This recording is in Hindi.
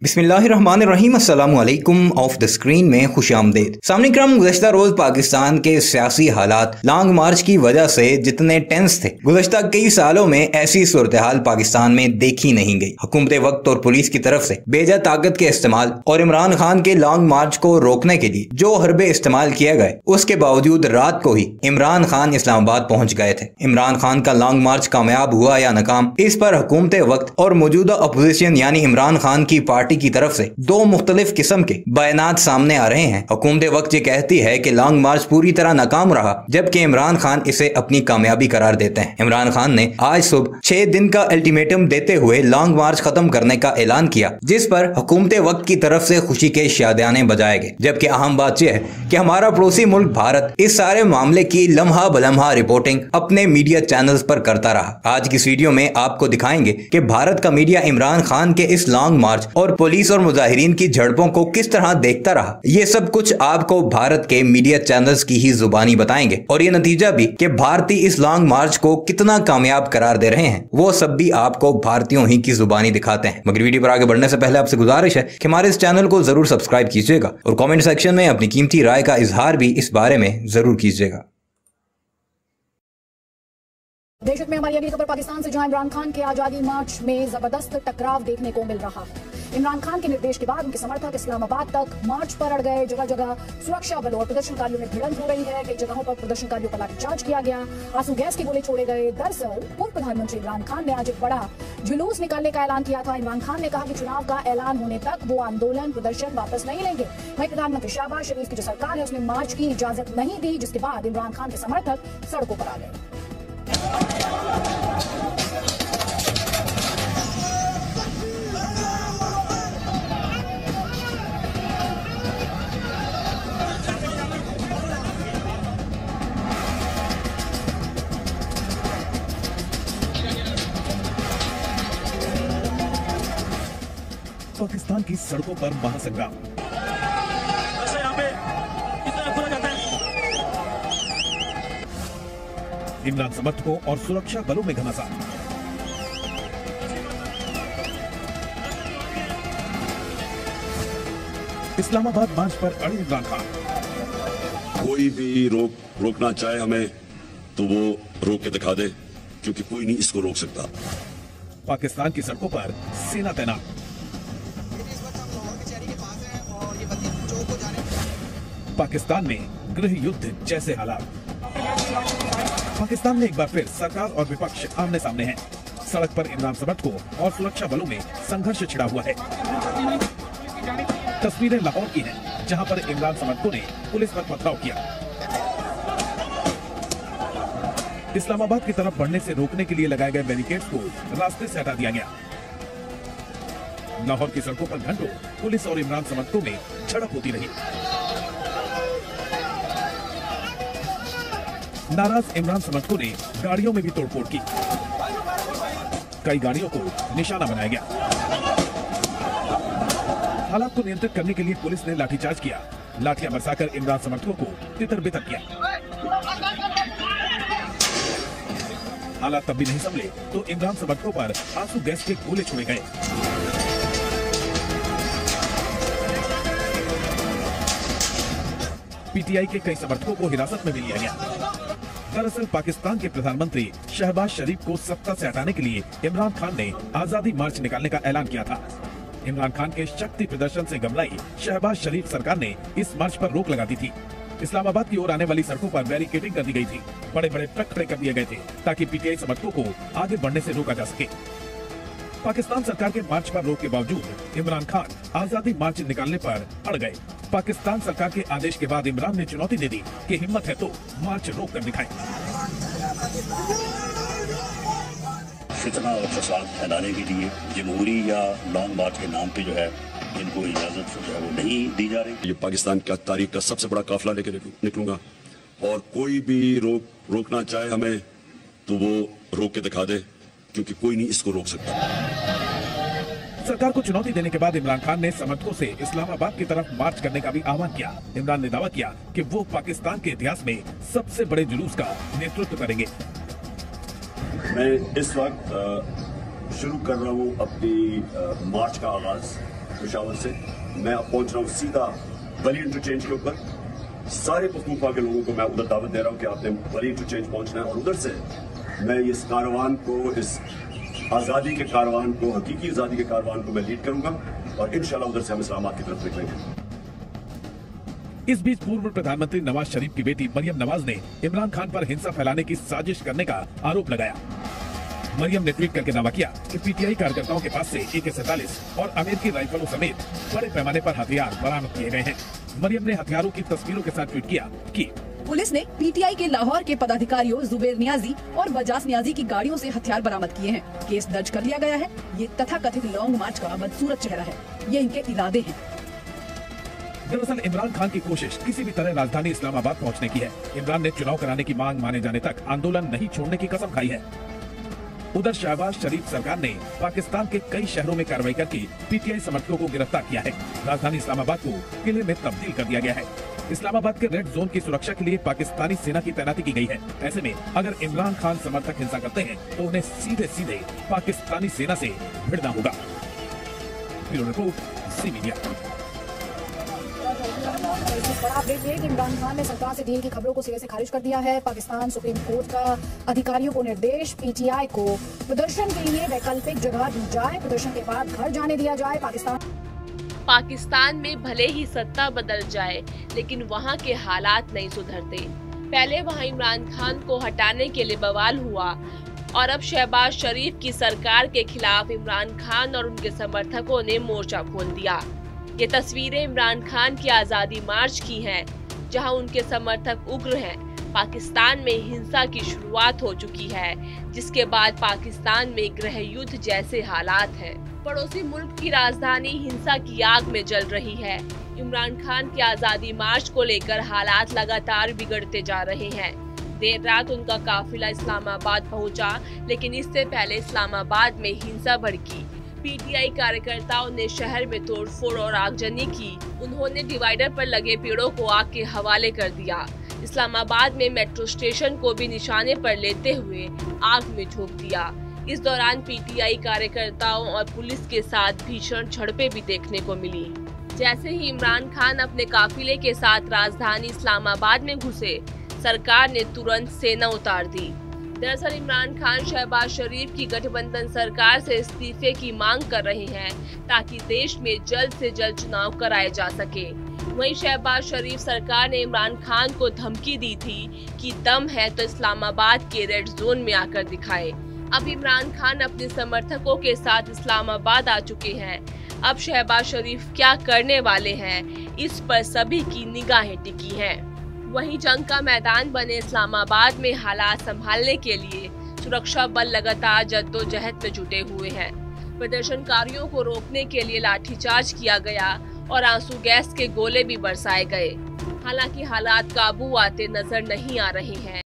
वालेकुम ऑफ़ द स्क्रीन में खुश आमदेद सामने क्रम गुजशत रोज पाकिस्तान के सियासी हालात, लॉन्ग मार्च की वजह से जितने टेंस थे, गुजशत कई सालों में ऐसी सूरत हाल पाकिस्तान में देखी नहीं गई। हुकूमत वक्त और पुलिस की तरफ़ से बेजा ताकत के इस्तेमाल और इमरान खान के लॉन्ग मार्च को रोकने के लिए जो हरबे इस्तेमाल किए गए, उसके बावजूद रात को ही इमरान खान इस्लामाबाद पहुँच गए थे। इमरान खान का लॉन्ग मार्च कामयाब हुआ या नाकाम, इस पर हुकूमत वक्त और मौजूदा अपोजिशन यानी इमरान खान की पार्टी पार्टी की तरफ़ से दो मुख्तलिफ़ किस्म के बयान सामने आ रहे हैं। हुकूमत वक्त ये कहती है कि लॉन्ग मार्च पूरी तरह नाकाम रहा, जबकि इमरान खान इसे अपनी कामयाबी करार देते हैं। इमरान खान ने आज सुबह छह दिन का अल्टीमेटम देते हुए लॉन्ग मार्च खत्म करने का ऐलान किया, जिस पर हुकूमत वक्त की तरफ़ से खुशी के शादियाने बजाए गए। जबकि अहम बात यह है कि हमारा पड़ोसी मुल्क भारत इस सारे मामले की लम्हा बलम्हा रिपोर्टिंग अपने मीडिया चैनल्स पर करता रहा। आज की इस वीडियो में आपको दिखाएँगे कि भारत का मीडिया इमरान खान के इस लॉन्ग मार्च और पुलिस और मुजाहिरीन की झड़पों को किस तरह देखता रहा? ये सब कुछ आपको भारत के मीडिया चैनल्स की ही जुबानी बताएँगे। और ये नतीजा भी कि भारतीय इस लॉन्ग मार्च को कितना कामयाब करार दे रहे हैं, वो सब भी आपको भारतीयों ही की जुबानी दिखाते हैं। मगर वीडियो पर आगे बढ़ने से पहले आपसे गुजारिश है कि हमारे इस चैनल को ज़रूर सब्सक्राइब कीजिएगा और कॉमेंट सेक्शन में अपनी कीमती राय का इजहार भी इस बारे में ज़रूर कीजिएगा। देश में हमारी अगली खबर पाकिस्तान से, जहाँ इमरान खान के आज़ादी मार्च में ज़बरदस्त टकराव देखने को मिल रहा है। इमरान खान के निर्देश के बाद उनके समर्थक इस्लामाबाद तक मार्च पर अड़ गए। जगह जगह सुरक्षा बलों और प्रदर्शनकारियों में भिड़ंत हो रही है। कई जगहों पर प्रदर्शनकारियों का लाठीचार्ज किया गया। आँसू गैस के गोले छोड़े गए। दरअसल, पूर्व प्रधानमंत्री इमरान खान ने आज एक बड़ा जुलूस निकालने का ऐलान किया था। इमरान खान ने कहा कि चुनाव का ऐलान होने तक वो आंदोलन, प्रदर्शन वापस नहीं लेंगे। वही प्रधानमंत्री शहबाज शरीफ की जो सरकार है, उसने मार्च की इजाज़त नहीं दी, जिसके बाद इमरान खान के समर्थक सड़कों पर आ गए। पाकिस्तान की सड़कों पर महासंग्राम। इमरान समर्थकों और सुरक्षा बलों में घमासान। इस्लामाबाद मार्च पर अड़े इमरान खान। कोई भी रोक रोकना चाहे हमें तो वो रोक के दिखा दे क्योंकि कोई नहीं इसको रोक सकता। पाकिस्तान की सड़कों पर सेना तैनात। पाकिस्तान में गृह युद्ध जैसे हालात। पाकिस्तान में एक बार फिर सरकार और विपक्ष आमने सामने हैं। सड़क पर इमरान समर्थकों और सुरक्षा बलों में संघर्ष छिड़ा हुआ है। तस्वीरें लाहौर की हैं, जहाँ पर इमरान समर्थकों ने पुलिस पर पथराव किया। इस्लामाबाद की तरफ़ बढ़ने से रोकने के लिए लगाए गए बैरिकेड को रास्ते से हटा दिया गया। लाहौर की सड़कों पर घंटों पुलिस और इमरान समर्थकों में झड़प होती रही। नाराज़ इमरान समर्थकों ने गाड़ियों में भी तोड़फोड़ की। कई गाड़ियों को निशाना बनाया गया। हालात को नियंत्रित करने के लिए पुलिस ने लाठीचार्ज किया। लाठियाँ बरसाकर इमरान समर्थकों को तितर बितर किया। हालात तब भी नहीं संभले तो इमरान समर्थकों पर आँसू गैस के गोले छोड़े गए। पीटीआई के कई समर्थकों को हिरासत में भी लिया गया। दरअसल पाकिस्तान के प्रधानमंत्री शहबाज शरीफ को सत्ता से हटाने के लिए इमरान खान ने आज़ादी मार्च निकालने का ऐलान किया था। इमरान खान के शक्ति प्रदर्शन से गमलाई शहबाज शरीफ सरकार ने इस मार्च पर रोक लगा दी थी। इस्लामाबाद की ओर आने वाली सड़कों पर बैरिकेडिंग कर दी गई थी। बड़े बड़े ट्रक खड़े कर दिए गए थे ताकि पीटीआई समर्थकों को आगे बढ़ने से रोका जा सके। पाकिस्तान सरकार के मार्च पर रोक के बावजूद इमरान खान आज़ादी मार्च निकालने पर अड़ गए। पाकिस्तान सरकार के आदेश के बाद इमरान ने चुनौती दे दी कि हिम्मत है तो मार्च रोक कर दिखाए। फितना और फसाद फैलाने के लिए जमहूरी या लॉन्ग मार्च के नाम पे जो है इनको इजाज़त जो है वो नहीं दी जा रही। ये पाकिस्तान का तारीख का सबसे बड़ा काफिला लेकर निकलूँगा। और कोई भी रोक रोकना चाहे हमें तो वो रोक के दिखा दे क्योंकि कोई नहीं इसको रोक सकता। सरकार को चुनौती देने के बाद इमरान खान ने समर्थकों से इस्लामाबाद की तरफ़ मार्च करने का भी आह्वान किया। इमरान ने दावा किया कि वो पाकिस्तान के इतिहास में सबसे बड़े जुलूस का नेतृत्व करेंगे। मैं इस वक्त शुरू कर रहा हूँ अपनी मार्च का आगाज़ पिशावर से। मैं पहुँच रहा हूँ सीधा बली इंटरचेंज के ऊपर। सारे पख्तूनख्वा के लोगों को मैं उधर दावत दे रहा हूँ कि आपने बली इंटरचेंज पहुँचना है और उधर से मैं इस कारवान को, इस आज़ादी के कारवान को, हकीकी आज़ादी के कारवान को मैं लीड करूँगा और इंशाल्लाह उधर से हम इस्लामाबाद की तरफ़ निकलेंगे। इस बीच पूर्व प्रधानमंत्री नवाज़ शरीफ की बेटी मरियम नवाज़ ने इमरान खान पर हिंसा फैलाने की साजिश करने का आरोप लगाया। मरियम ने ट्वीट करके दावा किया कि पीटीआई कार्यकर्ताओं के पास से ए सैतालीस और अमेरिकी राइफलों समेत बड़े पैमाने पर हथियार बरामद किए गए हैं। मरियम ने हथियारों की तस्वीरों के साथ ट्वीट किया कि पुलिस ने पीटीआई के लाहौर के पदाधिकारियों जुबेर नियाजी और बजाज नियाजी की गाड़ियों से हथियार बरामद किए हैं। केस दर्ज कर लिया गया है। ये तथा कथित लॉन्ग मार्च का बदसूरत चेहरा है। ये इनके इरादे हैं। दरअसल इमरान खान की कोशिश किसी भी तरह राजधानी इस्लामाबाद पहुँचने की है। इमरान ने चुनाव कराने की मांग माने जाने तक आंदोलन नहीं छोड़ने की कसम खाई है। उधर शहबाज शरीफ सरकार ने पाकिस्तान के कई शहरों में कार्रवाई करके पीटीआई समर्थकों को गिरफ़्तार किया है। राजधानी इस्लामाबाद को किले में तब्दील कर दिया गया है। इस्लामाबाद के रेड जोन की सुरक्षा के लिए पाकिस्तानी सेना की तैनाती की गई है। ऐसे में अगर इमरान खान समर्थक हिंसा करते हैं तो उन्हें सीधे सीधे पाकिस्तानी सेना से भिड़ना होगा। Bureau report, C media. बड़ा अपडेट ये कि इमरान खान ने सरकार से डील की खबरों को सिरे से खारिज कर दिया है। पाकिस्तान सुप्रीम कोर्ट का अधिकारियों को निर्देश, पीटीआई को प्रदर्शन के लिए वैकल्पिक जगह दी जाए। प्रदर्शन के बाद घर जाने दिया जाए। पाकिस्तान पाकिस्तान में भले ही सत्ता बदल जाए लेकिन वहाँ के हालात नहीं सुधरते। पहले वहाँ इमरान खान को हटाने के लिए बवाल हुआ और अब शहबाज शरीफ की सरकार के खिलाफ इमरान खान और उनके समर्थकों ने मोर्चा खोल दिया। ये तस्वीरें इमरान खान की आज़ादी मार्च की हैं, जहाँ उनके समर्थक उग्र हैं। पाकिस्तान में हिंसा की शुरुआत हो चुकी है जिसके बाद पाकिस्तान में गृह युद्ध जैसे हालात हैं। पड़ोसी मुल्क की राजधानी हिंसा की आग में जल रही है। इमरान खान की आज़ादी मार्च को लेकर हालात लगातार बिगड़ते जा रहे हैं। देर रात उनका काफिला इस्लामाबाद पहुँचा, लेकिन इससे पहले इस्लामाबाद में हिंसा भड़की। पीटीआई कार्यकर्ताओं ने शहर में तोड़फोड़ और आगजनी की। उन्होंने डिवाइडर पर लगे पेड़ों को आग के हवाले कर दिया। इस्लामाबाद में मेट्रो स्टेशन को भी निशाने पर लेते हुए आग में झोंक दिया। इस दौरान पीटीआई कार्यकर्ताओं और पुलिस के साथ भीषण झड़पें भी देखने को मिली। जैसे ही इमरान खान अपने काफिले के साथ राजधानी इस्लामाबाद में घुसे, सरकार ने तुरंत सेना उतार दी। दरअसल इमरान खान शहबाज शरीफ की गठबंधन सरकार से इस्तीफे की मांग कर रहे हैं ताकि देश में जल्द से जल्द चुनाव कराए जा सके। वहीं शहबाज शरीफ सरकार ने इमरान खान को धमकी दी थी कि दम है तो इस्लामाबाद के रेड जोन में आकर दिखाए। अब इमरान खान अपने समर्थकों के साथ इस्लामाबाद आ चुके हैं। अब शहबाज शरीफ क्या करने वाले हैं, इस पर सभी की निगाहें टिकी हैं। वहीं जंग का मैदान बने इस्लामाबाद में हालात संभालने के लिए सुरक्षा बल लगातार जद्दोजहद में जुटे हुए हैं। प्रदर्शनकारियों को रोकने के लिए लाठीचार्ज किया गया और आँसू गैस के गोले भी बरसाए गए। हालाँकि हालात काबू आते नज़र नहीं आ रहे हैं।